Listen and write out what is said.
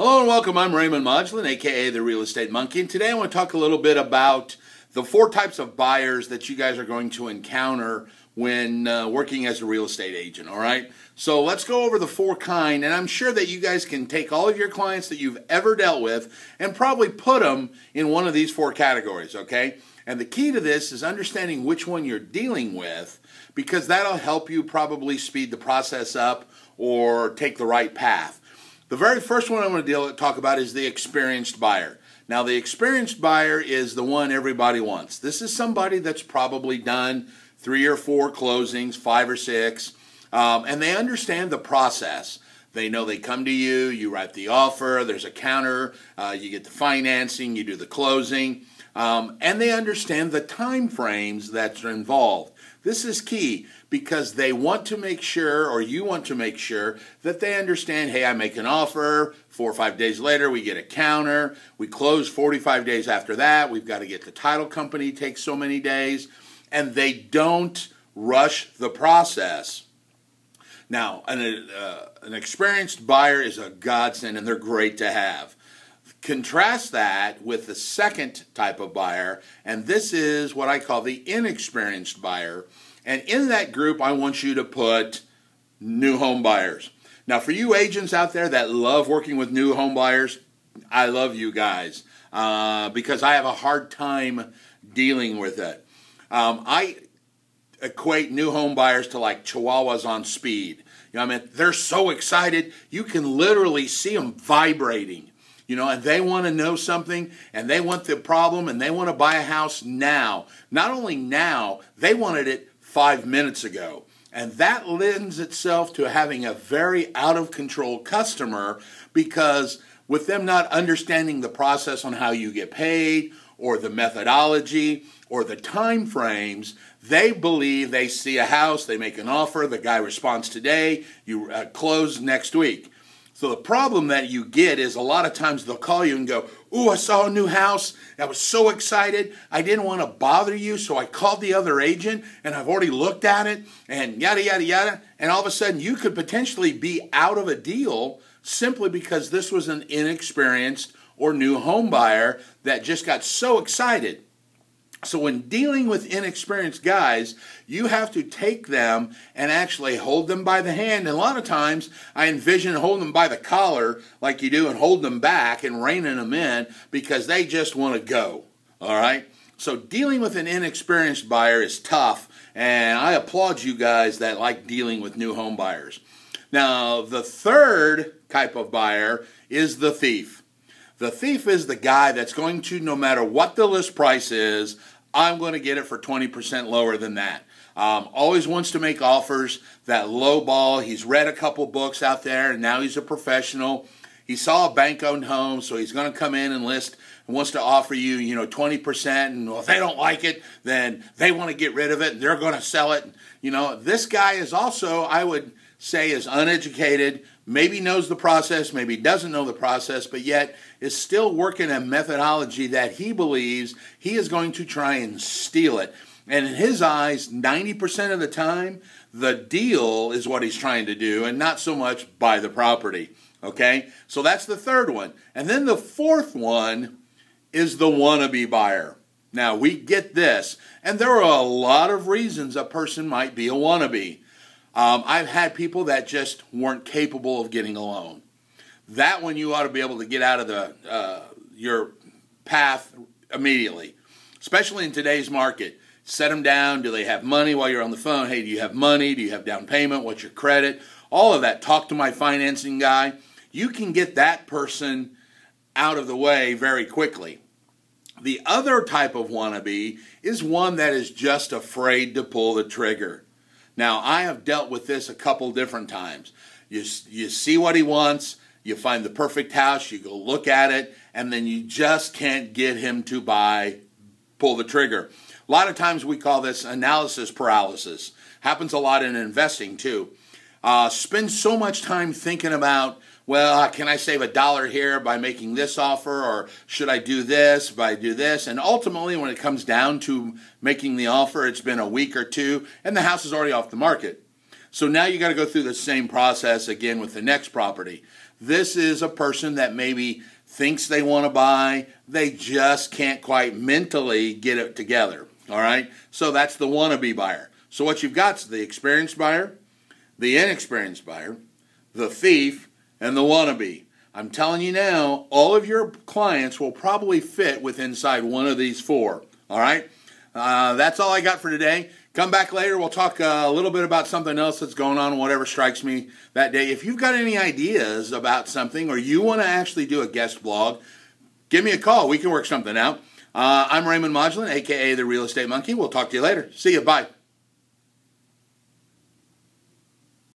Hello and welcome. I'm Raymond Modulin, aka the Real Estate Monkey, and today I want to talk a little bit about the four types of buyers that you guys are going to encounter when uh, working as a real estate agent. All right, so let's go over the four kind, and I'm sure that you guys can take all of your clients that you've ever dealt with and probably put them in one of these four categories. Okay, and the key to this is understanding which one you're dealing with because that'll help you probably speed the process up or take the right path. The very first one I want to deal talk about is the experienced buyer. Now, the experienced buyer is the one everybody wants. This is somebody that's probably done three or four closings, five or six, um, and they understand the process. They know they come to you, you write the offer, there's a counter, uh, you get the financing, you do the closing, um, and they understand the time frames that's involved. This is key because they want to make sure, or you want to make sure, that they understand hey, I make an offer, four or five days later, we get a counter, we close 45 days after that, we've got to get the title company, takes so many days, and they don't rush the process. Now, an, uh, an experienced buyer is a godsend and they're great to have. Contrast that with the second type of buyer, and this is what I call the inexperienced buyer. And in that group, I want you to put new home buyers. Now, for you agents out there that love working with new home buyers, I love you guys uh, because I have a hard time dealing with it. Um, I equate new home buyers to like chihuahuas on speed. You know, I mean, they're so excited, you can literally see them vibrating you know, and they want to know something and they want the problem and they want to buy a house now. Not only now, they wanted it five minutes ago. And that lends itself to having a very out of control customer because with them not understanding the process on how you get paid or the methodology or the time frames, they believe they see a house, they make an offer, the guy responds today, you uh, close next week. So the problem that you get is a lot of times they'll call you and go, Ooh, I saw a new house. I was so excited. I didn't want to bother you, so I called the other agent and I've already looked at it and yada, yada, yada. And all of a sudden, you could potentially be out of a deal simply because this was an inexperienced or new home buyer that just got so excited. So, when dealing with inexperienced guys, you have to take them and actually hold them by the hand. And a lot of times, I envision holding them by the collar like you do and holding them back and reining them in because they just want to go. All right? So, dealing with an inexperienced buyer is tough, and I applaud you guys that like dealing with new home buyers. Now, the third type of buyer is the thief. The thief is the guy that's going to, no matter what the list price is, I'm going to get it for 20% lower than that. Um, always wants to make offers that low ball. He's read a couple books out there and now he's a professional. He saw a bank owned home, so he's going to come in and list and wants to offer you, you know, 20%. And well, if they don't like it, then they want to get rid of it and they're going to sell it. You know, this guy is also, I would say, is uneducated, maybe knows the process, maybe doesn't know the process, but yet is still working a methodology that he believes he is going to try and steal it. And in his eyes, 90% of the time, the deal is what he's trying to do and not so much buy the property. Okay? So that's the third one. And then the fourth one is the wannabe buyer. Now, we get this, and there are a lot of reasons a person might be a wannabe. Um, I've had people that just weren't capable of getting a loan. That one you ought to be able to get out of the uh, your path immediately, especially in today's market. Set them down. Do they have money while you're on the phone? Hey, do you have money? Do you have down payment? What's your credit? All of that. Talk to my financing guy. You can get that person out of the way very quickly. The other type of wannabe is one that is just afraid to pull the trigger. Now, I have dealt with this a couple different times. You, you see what he wants, you find the perfect house, you go look at it, and then you just can't get him to buy, pull the trigger. A lot of times we call this analysis paralysis. Happens a lot in investing too. Uh, spend so much time thinking about well, uh, can I save a dollar here by making this offer, or should I do this by do this? And ultimately, when it comes down to making the offer, it's been a week or two, and the house is already off the market. So now you got to go through the same process again with the next property. This is a person that maybe thinks they want to buy, they just can't quite mentally get it together. All right? So that's the wannabe buyer. So what you've got is the experienced buyer, the inexperienced buyer, the thief, and the wannabe. I'm telling you now, all of your clients will probably fit with inside one of these four. All right? Uh, that's all I got for today. Come back later. We'll talk uh, a little bit about something else that's going on, whatever strikes me that day. If you've got any ideas about something or you want to actually do a guest blog, give me a call. We can work something out. Uh, I'm Raymond Modulin, aka the Real Estate Monkey. We'll talk to you later. See you. Bye.